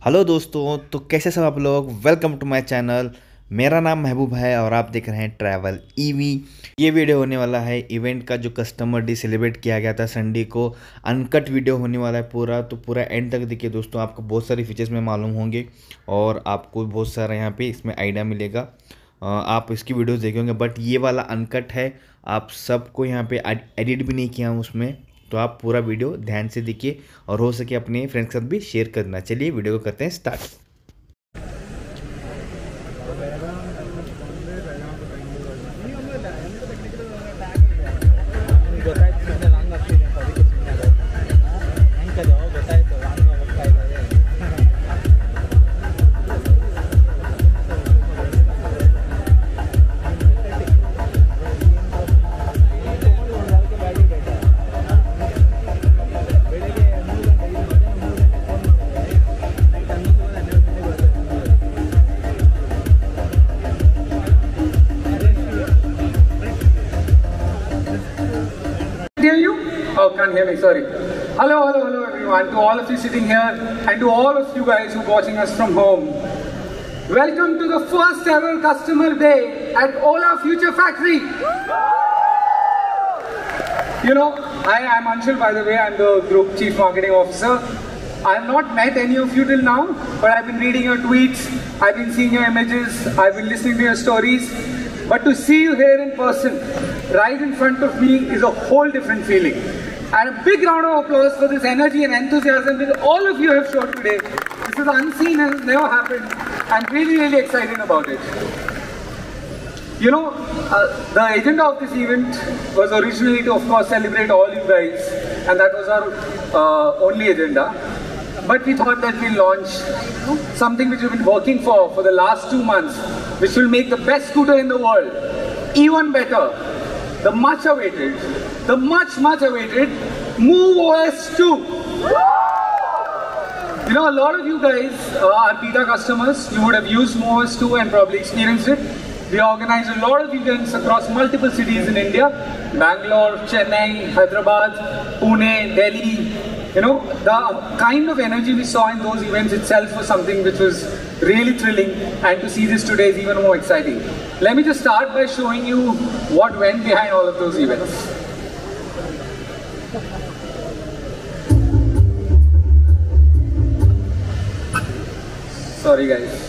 Hello दोस्तों तो कैसे सब आप लोग? वेलकम टू माय चैनल मेरा नाम महबूब है और आप देख रहे हैं ट्रैवल ईवी ये वीडियो होने वाला है इवेंट का जो कस्टमर डे सेलिब्रेट किया गया था संडे को. अनकट वीडियो होने वाला है पूरा तो पूरा एंड तक देखिए दोस्तों, आपको बहुत सारे फीचर्स में मालूम होंगे और आपको बहुत सारा यहाँ पे इसमें आइडिया मिलेगा। आप इसकी वीडियोस देखेंगे बट ये वाला अनकट है। आप सबको यहाँ पे एडिट भी नहीं किया हूँ उसमें। तो आप पूरा वीडियो ध्यान से देखिए और हो सके अपने फ्रेंड्स के साथ भी शेयर करना। चलिए वीडियो को करते हैं start can't hear me, sorry. Hello, hello, hello everyone, to all of you sitting here and to all of you guys who are watching us from home. Welcome to the first ever customer day at Ola Future Factory. You know, I am Anshul by the way, I'm the Group Chief Marketing Officer. I have not met any of you till now, but I've been reading your tweets, I've been seeing your images, I've been listening to your stories. But to see you here in person, right in front of me, is a whole different feeling. And a big round of applause for this energy and enthusiasm that all of you have shown today. This is unseen and never happened. I'm really, really excited about it. You know, uh, the agenda of this event was originally to, of course, celebrate all you guys, and that was our uh, only agenda. But we thought that we'll launch something which we've been working for for the last two months, which will make the best scooter in the world even better. The much awaited, the much, much awaited Move OS 2. You know, a lot of you guys uh, are beta customers. You would have used Move OS 2 and probably experienced it. We organize a lot of events across multiple cities in India. Bangalore, Chennai, Hyderabad, Pune, Delhi. You know, the kind of energy we saw in those events itself was something which was really thrilling and to see this today is even more exciting. Let me just start by showing you what went behind all of those events. Sorry guys.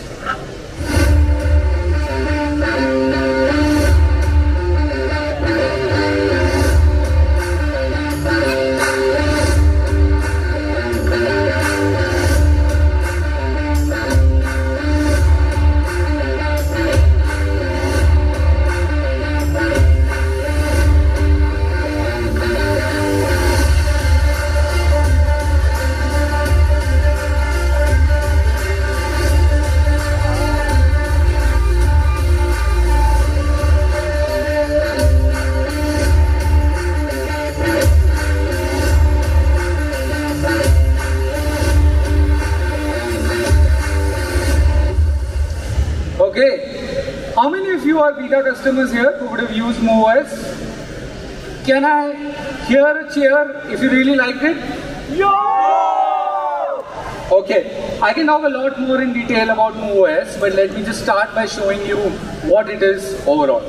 Customers here who would have used MoveOS? Can I hear a cheer if you really liked it? Yo! Okay, I can talk a lot more in detail about MoveOS, but let me just start by showing you what it is overall.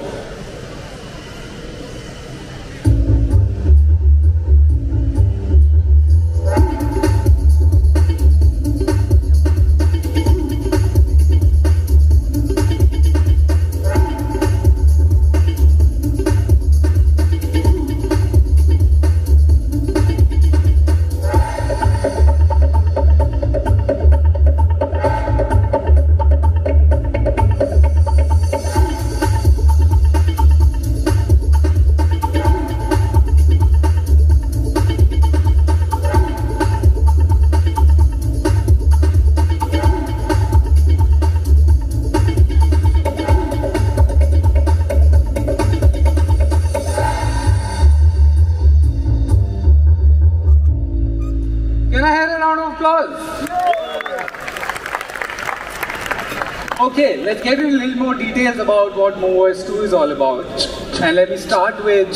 Let's get into a little more details about what MoveOS 2 is all about. And let me start with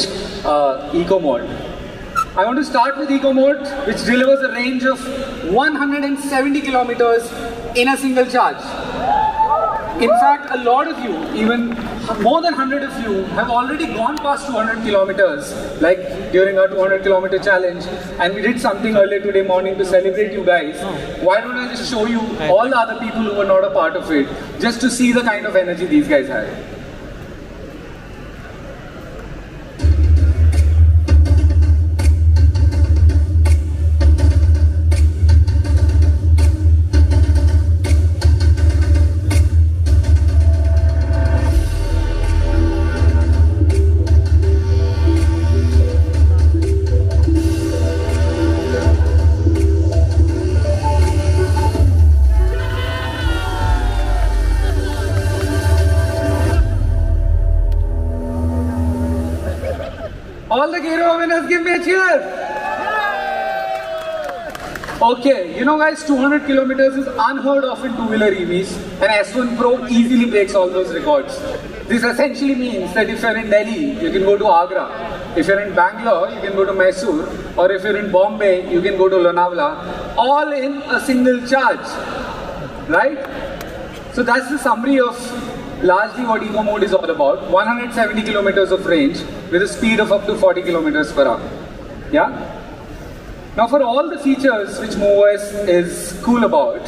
uh, Eco Mode. I want to start with Eco Mode, which delivers a range of 170 kilometers in a single charge. In fact, a lot of you, even more than 100 of you, have already gone past 200 kilometers, like during our 200 kilometer challenge. And we did something earlier today morning to celebrate you guys. Oh. Why don't I just show you all the other people who were not a part of it, just to see the kind of energy these guys had. Okay, you know guys, 200 kilometers is unheard of in two-wheeler EVs and S1 Pro easily breaks all those records. This essentially means that if you're in Delhi, you can go to Agra. If you're in Bangalore, you can go to Mysore. Or if you're in Bombay, you can go to Lonavala. All in a single charge. Right? So that's the summary of largely what Eco Mode is all about. 170 kilometers of range with a speed of up to 40 kilometers per hour. Yeah? Now for all the features which MoveOS is cool about,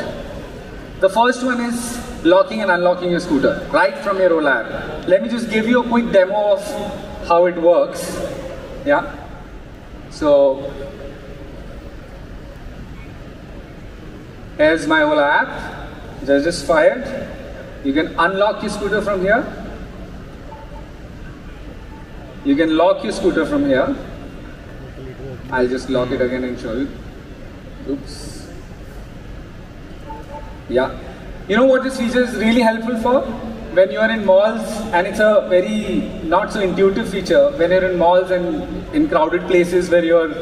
the first one is locking and unlocking your scooter right from your Ola app. Let me just give you a quick demo of how it works. Yeah? So, here's my Ola app, which just fired. You can unlock your scooter from here. You can lock your scooter from here. I'll just lock it again and show you. Oops. Yeah. You know what this feature is really helpful for? When you are in malls, and it's a very not so intuitive feature, when you're in malls and in crowded places where you're,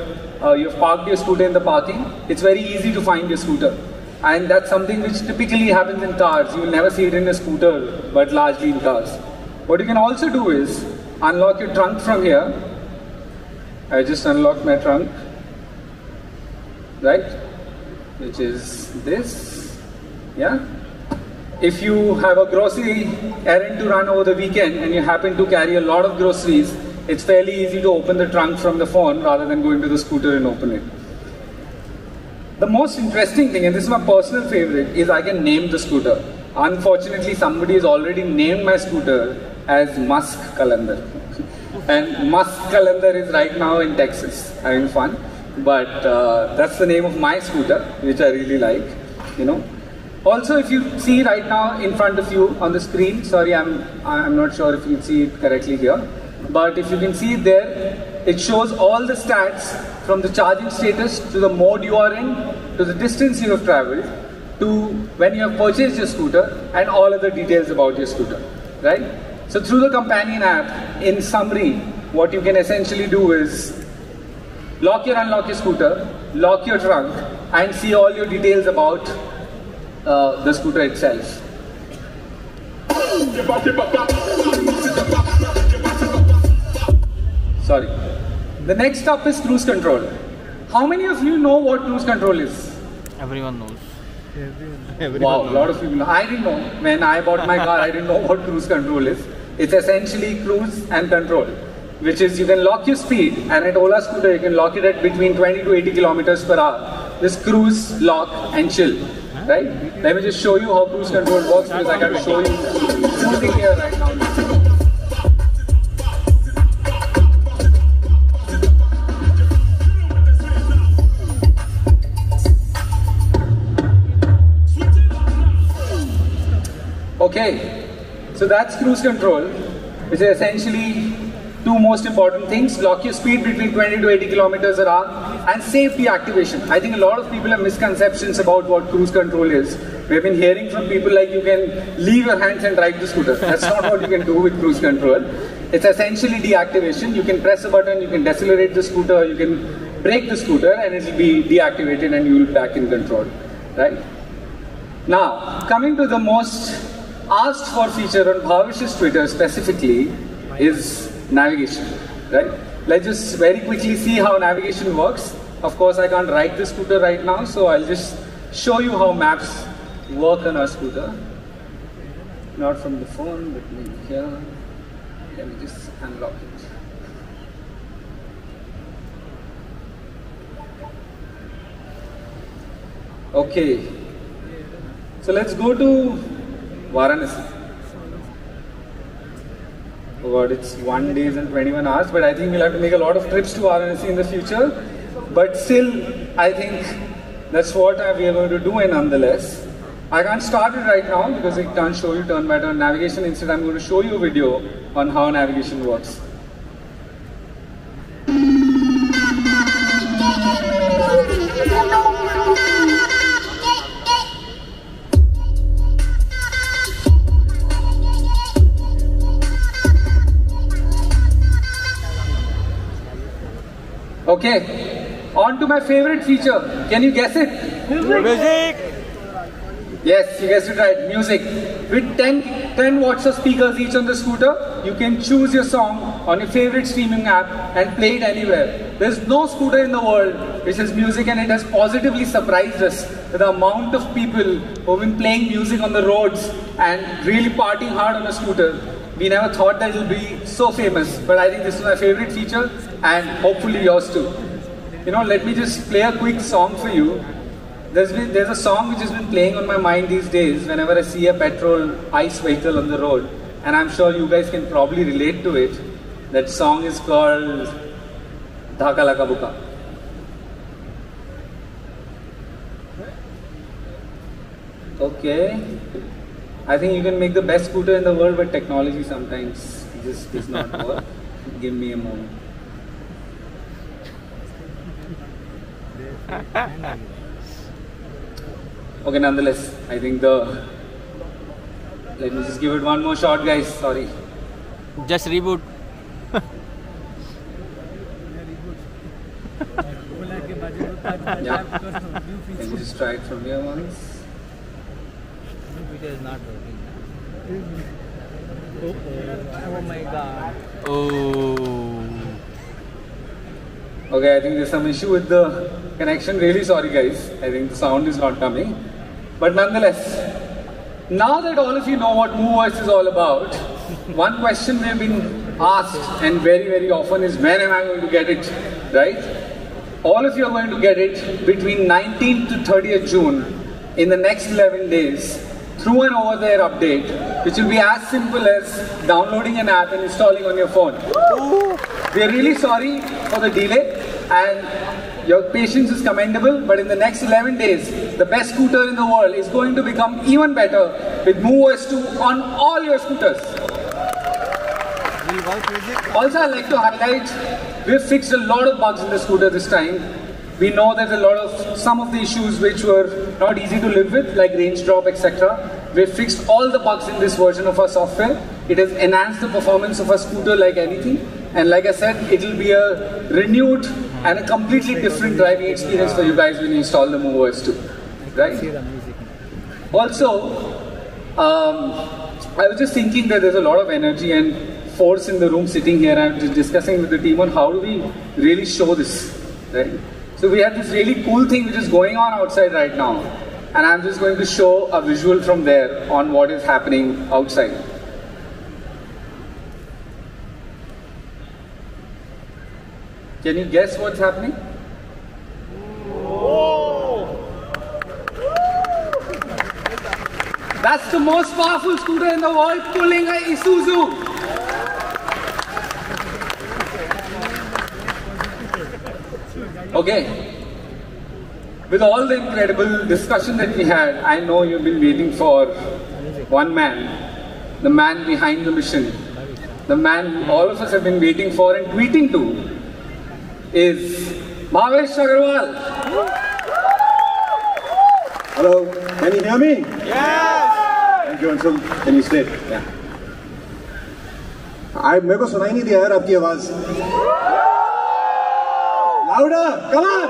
uh, you've parked your scooter in the parking, it's very easy to find your scooter. And that's something which typically happens in cars. You will never see it in a scooter, but largely in cars. What you can also do is unlock your trunk from here. I just unlocked my trunk, right? Which is this, yeah? If you have a grocery errand to run over the weekend and you happen to carry a lot of groceries, it's fairly easy to open the trunk from the phone rather than going to the scooter and open it. The most interesting thing, and this is my personal favorite, is I can name the scooter. Unfortunately, somebody has already named my scooter as Musk Kalandar. And Musk Kalandar is right now in Texas having fun. But uh, that's the name of my scooter, which I really like, you know. Also, if you see right now in front of you on the screen, sorry, I'm, I'm not sure if you see it correctly here, but if you can see there, it shows all the stats from the charging status to the mode you are in, to the distance you have traveled, to when you have purchased your scooter, and all other details about your scooter, right? So through the companion app, in summary, what you can essentially do is lock your unlock your scooter, lock your trunk, and see all your details about uh, the scooter itself. Sorry. The next up is cruise control. How many of you know what cruise control is? Everyone knows. Wow, a lot of people know. I didn't know. When I bought my car, I didn't know what cruise control is. It's essentially cruise and control, which is you can lock your speed, and at Ola scooter, you can lock it at between 20 to 80 kilometers per hour. Just cruise, lock, and chill. Right? Let me just show you how cruise control works because I got to show you cruising here right now. Okay, so that's cruise control, which is essentially two most important things. Lock your speed between 20 to 80 kilometers an hour and safety activation. I think a lot of people have misconceptions about what cruise control is. We've been hearing from people like you can leave your hands and drive the scooter. That's not what you can do with cruise control. It's essentially deactivation. You can press a button, you can decelerate the scooter, you can brake the scooter and it will be deactivated and you will be back in control. Right? Now, coming to the most asked for feature on Bhavish's Twitter specifically is navigation, right? Let's just very quickly see how navigation works. Of course, I can't ride the scooter right now, so I'll just show you how maps work on our scooter. Not from the phone, but maybe here. Let me just unlock it. Okay, so let's go to Varanasi. Oh God, it's one days and 21 hours, but I think we'll have to make a lot of trips to Varanasi in the future. But still, I think that's what we are going to do, and nonetheless. I can't start it right now because it can't show you turn by turn navigation. Instead, I'm going to show you a video on how navigation works. To my favorite feature. Can you guess it? Music! Yes, you guessed it right. Music. With 10, 10 watts of speakers each on the scooter, you can choose your song on your favorite streaming app and play it anywhere. There's no scooter in the world which has music and it has positively surprised us with the amount of people who've been playing music on the roads and really partying hard on a scooter. We never thought that it'll be so famous, but I think this is my favorite feature and hopefully yours too. You know, let me just play a quick song for you. There's, been, there's a song which has been playing on my mind these days whenever I see a petrol ice vehicle on the road, and I'm sure you guys can probably relate to it. That song is called Dhaka Laka Buka. Okay. I think you can make the best scooter in the world, but technology sometimes just does not work. Give me a moment. Okay, nonetheless, I think the. Let me just give it one more shot, guys. Sorry. Just reboot. Yeah. Let me just try it from here once. Video is not working. Oh my god. Oh. Okay, I think there's some issue with the connection. Really sorry, guys. I think the sound is not coming. But nonetheless, now that all of you know what MoveOS is all about, one question we've been asked and very, very often is when am I going to get it, right? All of you are going to get it between 19th to 30th June in the next 11 days through an over-the-air update, which will be as simple as downloading an app and installing on your phone. We are really sorry for the delay and your patience is commendable, but in the next 11 days, the best scooter in the world is going to become even better with MoveOS 2 on all your scooters. Also, I'd like to highlight, we've fixed a lot of bugs in the scooter this time. We know there's a lot of, some of the issues which were not easy to live with, like range drop, etc. We've fixed all the bugs in this version of our software. It has enhanced the performance of our scooter like anything. And like I said, it'll be a renewed and a completely different driving experience for you guys when you install the MoveOS 2. Right? Also, um, I was just thinking that there's a lot of energy and force in the room sitting here and just discussing with the team on how do we really show this, right? So we have this really cool thing which is going on outside right now. And I'm just going to show a visual from there on what is happening outside. Can you guess what's happening? That's the most powerful scooter in the world pulling a Isuzu. Okay. With all the incredible discussion that we had, I know you've been waiting for one man, the man behind the mission, the man all of us have been waiting for and tweeting to, is Bhavesh Agarwal. Hello, can you hear me? Yes! Thank you, Anshul. Can you stay? Yeah. I मेरे को सुनाई नहीं दिया यार आपकी आवाज़ louder come on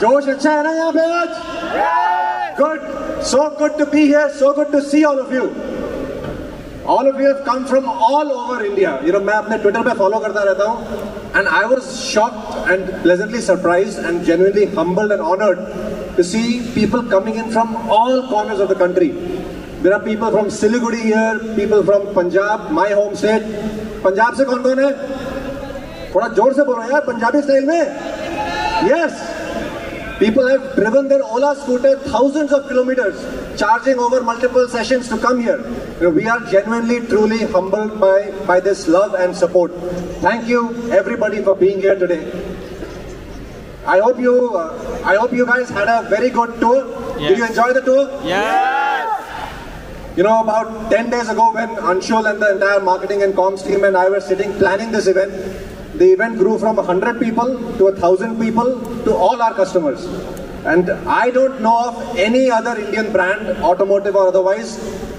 जोश अच्छा है ना यहाँ पे आज good so good to be here so good to see all of you all of you have come from all over India you know मैं अपने ट्विटर पे फॉलो करता रहता हूँ And I was shocked and pleasantly surprised and genuinely humbled and honored to see people coming in from all corners of the country. There are people from Siliguri here, people from Punjab, my home state. Punjab से कौन कौन है? थोड़ा जोर से बोलो यार Punjabi style में Yes. People have driven their Ola scooter thousands of kilometers, charging over multiple sessions to come here. You know, we are genuinely, truly humbled by, by this love and support. Thank you, everybody, for being here today. I hope you, uh, I hope you guys had a very good tour. Did you enjoy the tour? Yes. You know, about 10 days ago when Anshul and the entire marketing and comms team and I were sitting planning this event, the event grew from 100 people to 1,000 people to all our customers. And I don't know of any other Indian brand, automotive or otherwise,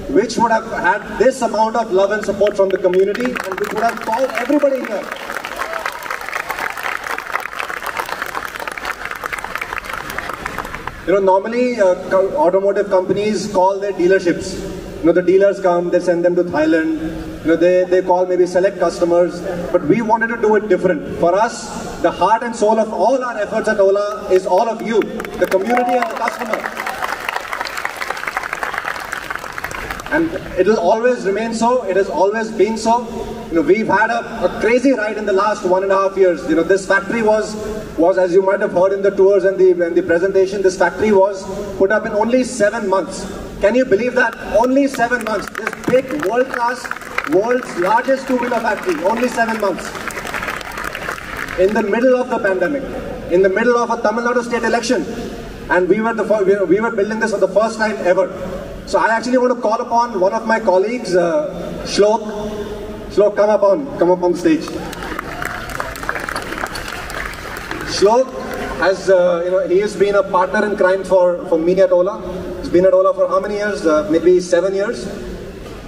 which would have had this amount of love and support from the community and which would have called everybody here. You know, normally uh, automotive companies call their dealerships. You know, the dealers come, they send them to Thailand. You know, they, they call maybe select customers. But we wanted to do it different. For us, the heart and soul of all our efforts at Ola is all of you, the community and the customer. And it will always remain so. It has always been so. You know, we've had a, a crazy ride in the last one and a half years. You know, this factory was, was as you might have heard in the tours and the, and the presentation, this factory was put up in only seven months. Can you believe that? Only seven months. This big, world-class, world's largest two-wheeler factory, only seven months. In the middle of the pandemic, in the middle of a Tamil Nadu state election, and we were the we were- building this for the first time ever. So I actually want to call upon one of my colleagues, uh, Shlok. Shlok, come up on, come up on the stage. Shlok has, uh, you know, he has been a partner in crime for, for me at Ola He's been at Ola for how many years? Uh, maybe seven years.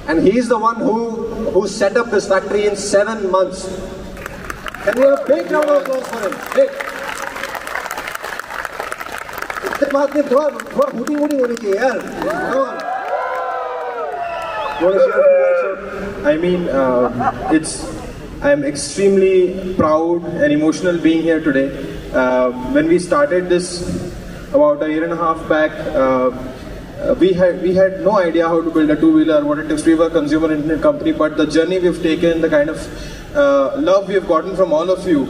And he's the one who, who set up this factory in seven months. Can we have a big round of applause for him? Big. इसके बाद में थोड़ा थोड़ा hooting वूटिंग होनी चाहिए यार Come on. You want to share a few words, sir? I mean, uh, it's. I'm extremely proud and emotional being here today. Uh, when we started this about a year and a half back, uh, uh, we had we had no idea how to build a two-wheeler, what it is. We were a consumer internet company, but the journey we've taken, the kind of uh, love we have gotten from all of you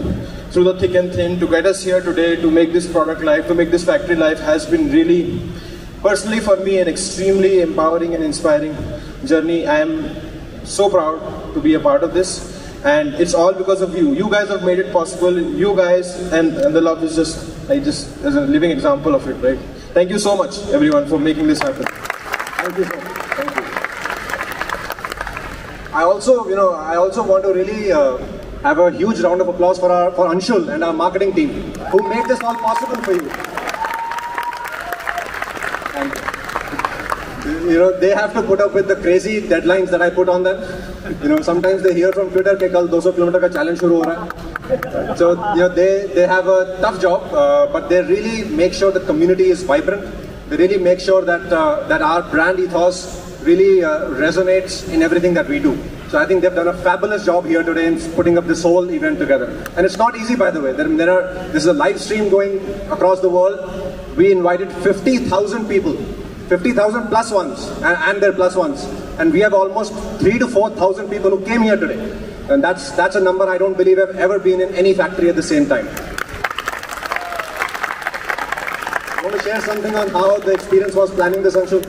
through the thick and thin to get us here today, to make this product live, to make this factory live, has been really personally for me an extremely empowering and inspiring journey. I am so proud to be a part of this. And it's all because of you. You guys have made it possible. You guys and, and the love is just i just as a living example of it right thank you so much everyone for making this happen Thank you, sir. Thank you. I also, you know, I also want to really uh, have a huge round of applause for our for Anshul and our marketing team who made this all possible for you. you know, they have to put up with the crazy deadlines that I put on them. You know, sometimes they hear from Twitter कि कल 200 kilometre का challenge शुरू हो रहा है. So you know, they they have a tough job, uh, but they really make sure the community is vibrant. They really make sure that uh, that our brand ethos really uh, resonates in everything that we do. So I think they've done a fabulous job here today in putting up this whole event together. And it's not easy, by the way. There, there are this is a live stream going across the world. We invited 50,000 people, 50,000 plus ones, and, and their plus ones, and we have almost three to 4,000 people who came here today. And that's that's a number I don't believe I've ever been in any factory at the same time. I Want to share something on how the experience was planning this, Anshul?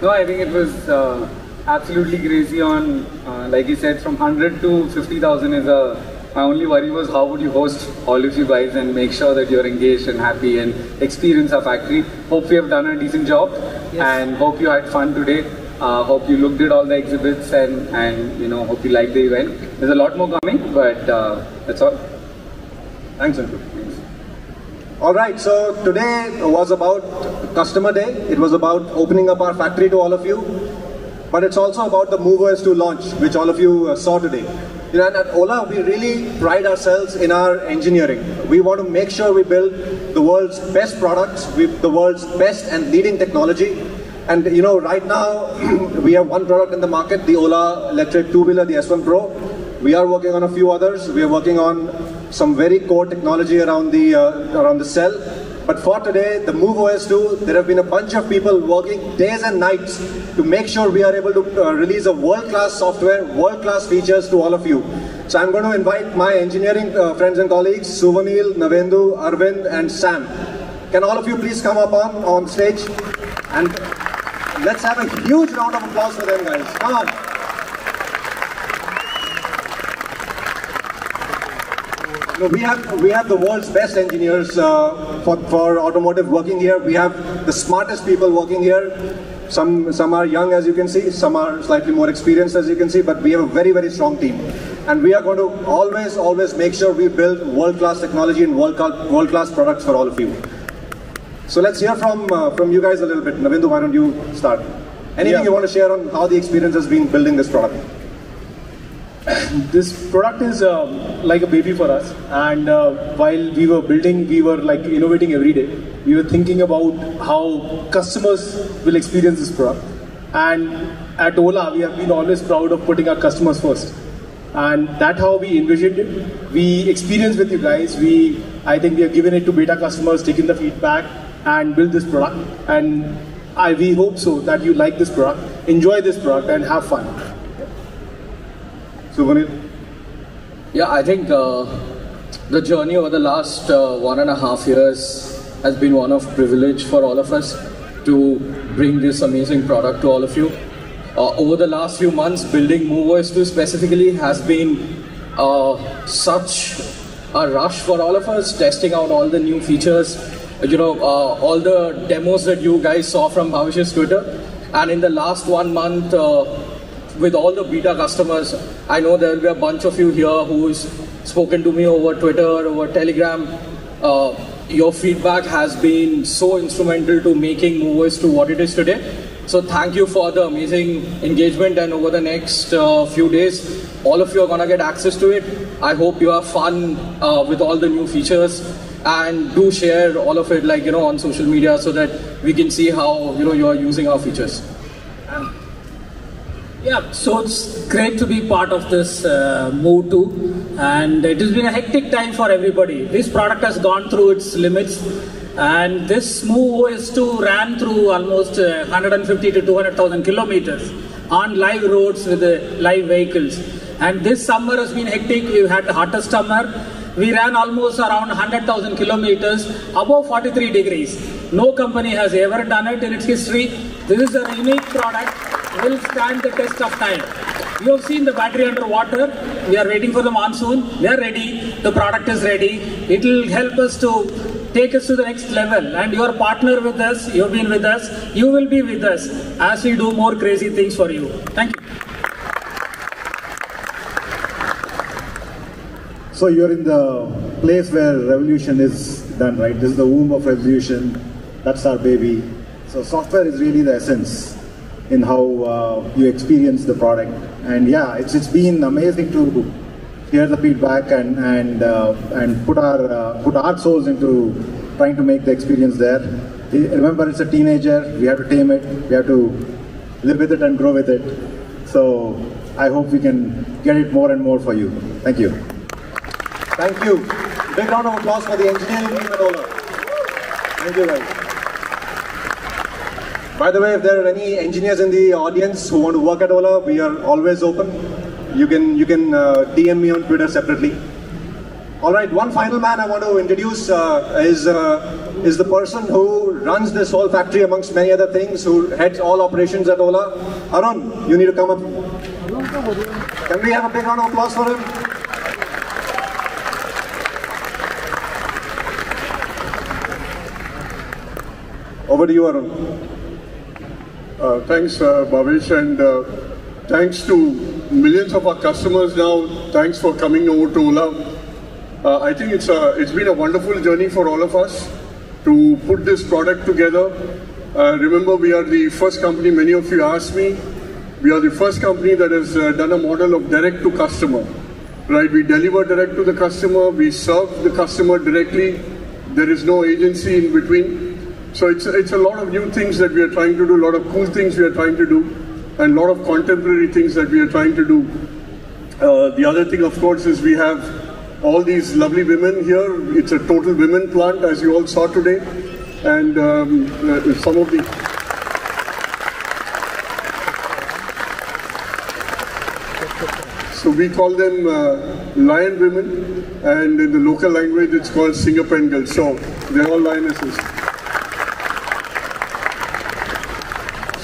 No, I think it was uh, absolutely crazy. On uh, like you said, from 100 to 50,000 is a. My only worry was how would you host all of you guys and make sure that you're engaged and happy and experience our factory. Hope we have done a decent job and hope you had fun today. Uh, hope you looked at all the exhibits and, and you know hope you liked the event. There's a lot more coming, but uh, that's all. Thanks, Anshul. All right, so today was about customer day. It was about opening up our factory to all of you. But it's also about the MoveOS 2 launch, which all of you uh, saw today. You know, and at Ola, we really pride ourselves in our engineering. We want to make sure we build the world's best products, with the world's best and leading technology. And you know, right now we have one product in the market, the Ola electric two-wheeler, the S1 Pro. We are working on a few others. We are working on some very core technology around the uh, around the cell. But for today, the Move OS 2, there have been a bunch of people working days and nights to make sure we are able to uh, release a world-class software, world-class features to all of you. So I'm going to invite my engineering uh, friends and colleagues, Suvanil, Navendu, Arvind, and Sam. Can all of you please come up on, on stage? And let's have a huge round of applause for them, guys. Come on. No, we have we have the world's best engineers uh, for, for automotive working here. We have the smartest people working here. Some some are young, as you can see. Some are slightly more experienced, as you can see. But we have a very very strong team, and we are going to always always make sure we build world class technology and world world class products for all of you. So let's hear from uh, from you guys a little bit. Navindu, why don't you start? Anything Yeah. you want to share on how the experience has been building this product? This product is um, like a baby for us. And uh, while we were building we were like innovating every day. We were thinking about how customers will experience this product. And at ola we have been always proud of putting our customers first. And that's how we envisioned it. We experienced with you guys. We i think we have given it to beta customers taken the feedback and built this product. And I, we hope so that you like this product enjoy this product and have fun Suvanil? Yeah, I think uh, the journey over the last uh, one and a half years has been one of privilege for all of us to bring this amazing product to all of you. Uh, over the last few months, building MoveOS 2 specifically has been uh, such a rush for all of us, testing out all the new features, you know, uh, all the demos that you guys saw from Bhavish's Twitter. And in the last one month, uh, with all the beta customers, I know there will be a bunch of you here who's spoken to me over Twitter, over Telegram. Uh, your feedback has been so instrumental to making MoveOS to what it is today. So thank you for the amazing engagement and over the next uh, few days, all of you are gonna get access to it. I hope you have fun uh, with all the new features and do share all of it like you know on social media so that we can see how you know you are using our features. Yeah, so it's great to be part of this uh, move too, and it has been a hectic time for everybody. This product has gone through its limits, and this move OS2 ran through almost uh, 150 to 200,000 kilometers on live roads with uh, live vehicles. And this summer has been hectic. We've had the hottest summer. We ran almost around 100,000 kilometers above 43 degrees. No company has ever done it in its history. This is a unique product will stand the test of time. You have seen the battery underwater. We are waiting for the monsoon. We are ready. The product is ready. It will help us to take us to the next level. And you are partner with us. You have been with us. You will be with us as we do more crazy things for you. Thank you. So you're in the place where revolution is done, right? This is the womb of revolution. That's our baby. So software is really the essence in how uh, you experience the product. And yeah, it's it's been amazing to hear the feedback and and uh, and put our uh, put our souls into trying to make the experience there. Remember, it's a teenager. We have to tame it. We have to live with it and grow with it. So I hope we can get it more and more for you. Thank you. Thank you. Big round of applause for the engineering team at Ola. Thank you guys. By the way, if there are any engineers in the audience who want to work at Ola, we are always open. You can you can uh, DM me on Twitter separately. All right, one final man I want to introduce uh, is uh, is the person who runs this whole factory amongst many other things, who heads all operations at Ola. Arun, you need to come up. Can we have a big round of applause for him? Over to you, Arun. Uh, thanks, uh, Bhavesh, and uh, thanks to millions of our customers now. Thanks for coming over to Ola. Uh, I think it's a, it's been a wonderful journey for all of us to put this product together. Uh, remember, we are the first company. Many of you asked me. We are the first company that has uh, done a model of direct to customer. Right, we deliver direct to the customer. We serve the customer directly. There is no agency in between. So it's, it's a lot of new things that we are trying to do, a lot of cool things we are trying to do, and a lot of contemporary things that we are trying to do. Uh, the other thing, of course, is we have all these lovely women here. It's a total women plant, as you all saw today. And um, uh, some of the So we call them uh, lion women, and in the local language it's called Singapengal. So they're all lionesses.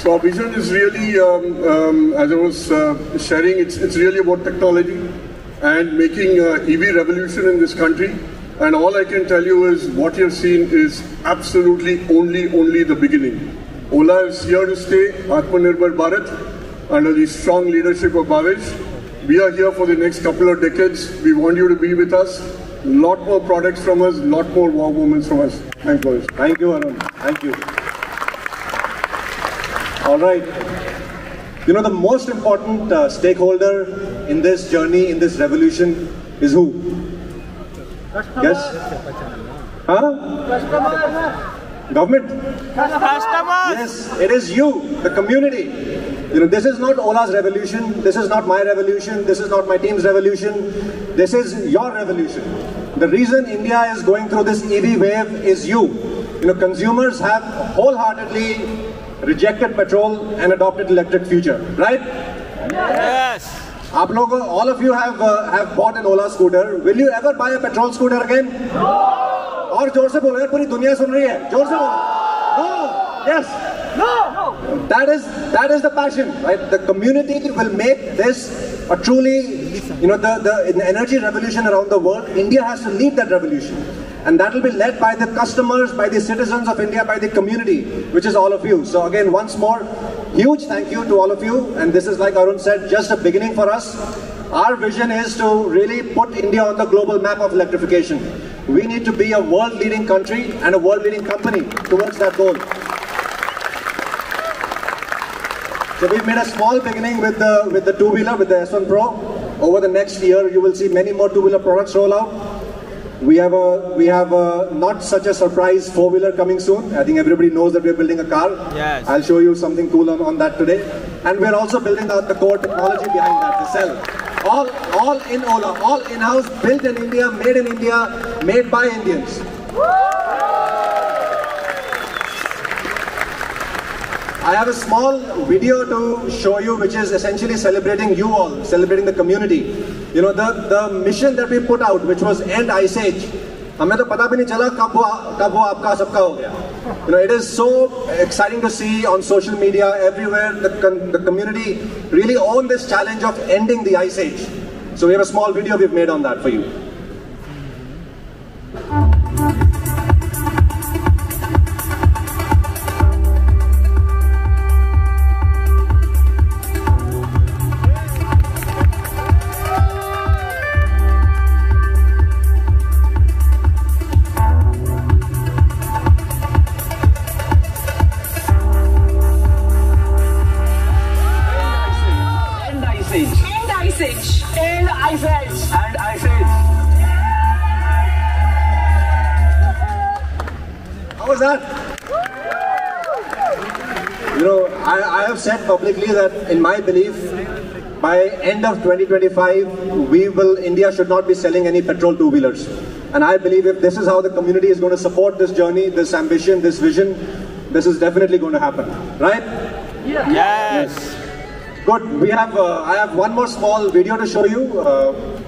Vision is really, um, um, as I was uh, sharing, it's, it's really about technology and making uh, EV revolution in this country. And all I can tell you is what you've seen is absolutely only, only the beginning. Ola is here to stay, Atmanirbhar Bharat, under the strong leadership of Bhavesh. We are here for the next couple of decades. We want you to be with us. Lot more products from us, lot more wow moments from us. Thank you. Thank you, Arun. Thank you. All right. You know, the most important uh, stakeholder in this journey, in this revolution, is who? Yes? Huh? Government? Customers! Yes, it is you, the community. You know, this is not Ola's revolution, this is not my revolution, this is not my team's revolution, this is your revolution. The reason India is going through this EV wave is you. You know, consumers have wholeheartedly rejected petrol and adopted electric future, right? Yes! आप लोग all of you have uh, have bought an Ola scooter. Will you ever buy a petrol scooter again? No. और जोर से बोलो यार पूरी दुनिया सुन रही है जोर से बोलो No. Yes. No. That is that is the passion, right? The community will make this a truly, you know, the, the, the energy revolution around the world. India has to lead that revolution. and that will be led by the customers, by the citizens of India, by the community, which is all of you. So again, once more, huge thank you to all of you. And this is, like Arun said, just a beginning for us. Our vision is to really put India on the global map of electrification. We need to be a world-leading country and a world-leading company towards that goal. So we've made a small beginning with the with the two-wheeler, with the S1 Pro. Over the next year, you will see many more two-wheeler products roll out. We have a we have a not such a surprise four-wheeler coming soon. I think everybody knows that we're building a car. Yes. I'll show you something cool on, on that today. And we're also building out the core technology behind that, the cell. All all in Ola, all in-house, built in India, made in India, made by Indians. I have a small video to show you which is essentially celebrating you all, celebrating the community You know, the, the mission that we put out, which was End Ice Age, हमें तो पता भी नहीं चला कब वो कब वो आपका सबका हो गया you know it is so exciting to see on social media everywhere the, con- the community really own this challenge of ending the ice age so we have a small video we've made on that for you In my belief, by end of 2025, we will, India should not be selling any petrol two-wheelers. And I believe if this is how the community is going to support this journey, this ambition, this vision, this is definitely going to happen, right? Yes! Good. We have. Uh, I have one more small video to show you. Uh,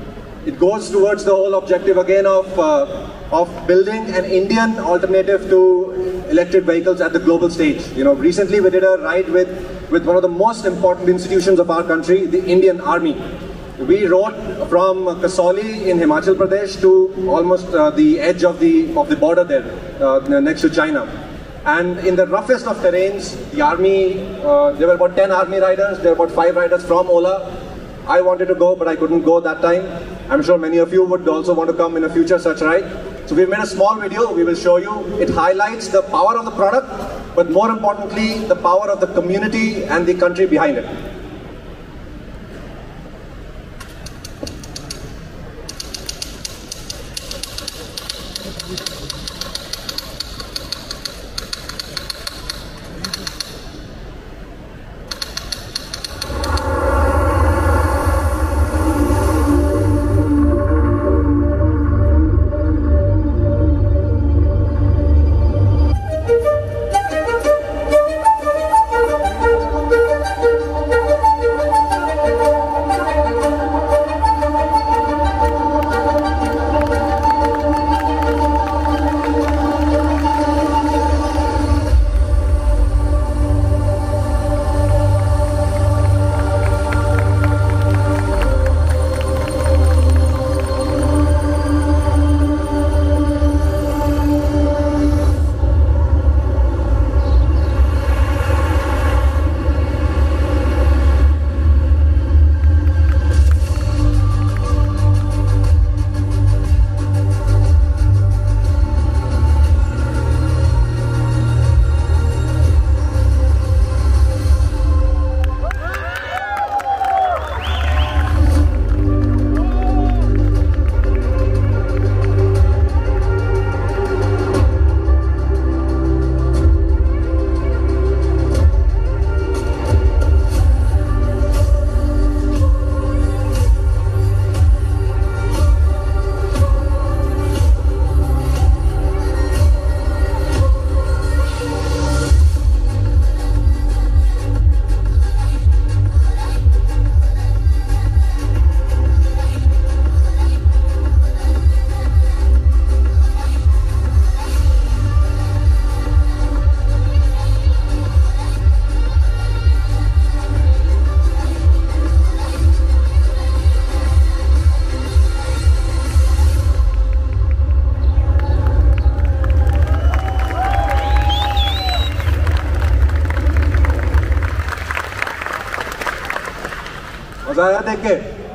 it goes towards the whole objective again of uh, of building an Indian alternative to electric vehicles at the global stage. You know, recently we did a ride with with one of the most important institutions of our country, the Indian Army. We rode from Kasauli in Himachal Pradesh to almost uh, the edge of the of the border there, uh, next to China. And in the roughest of terrains, the army, uh, there were about 10 army riders, there were about 5 riders from Ola. I wanted to go, but I couldn't go that time. I'm sure many of you would also want to come in a future such ride. So we've made a small video, we will show you. It highlights the power of the product, but more importantly, the power of the community and the country behind it.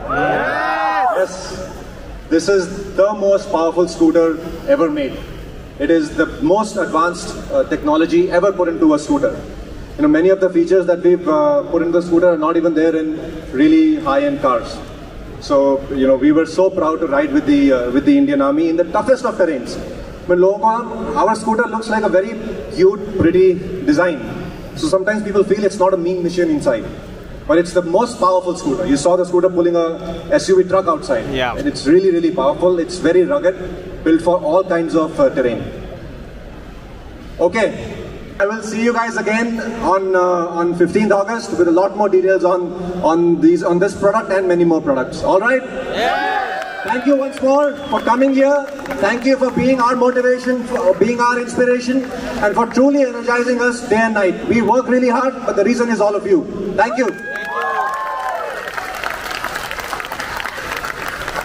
के yes. This is the most powerful scooter ever made. It is the most advanced uh, technology ever put into a scooter. You know many of the features that we've uh, put into the scooter are not even there in really high-end cars. So you know we were so proud to ride with the uh, with the indian army in the toughest of terrains. When logo our scooter looks like a very cute pretty design. So sometimes people feel it's not a mean machine inside but it's the most powerful scooter. You saw the scooter pulling a SUV truck outside. Yeah. And it's really, really powerful. It's very rugged, built for all kinds of uh, terrain. Okay. I will see you guys again on uh, on 15th August with a lot more details on on these on this product and many more products. All right. Yeah. Thank you once more for coming here. Thank you for being our motivation, for being our inspiration, and for truly energizing us day and night. We work really hard, but the reason is all of you. Thank you.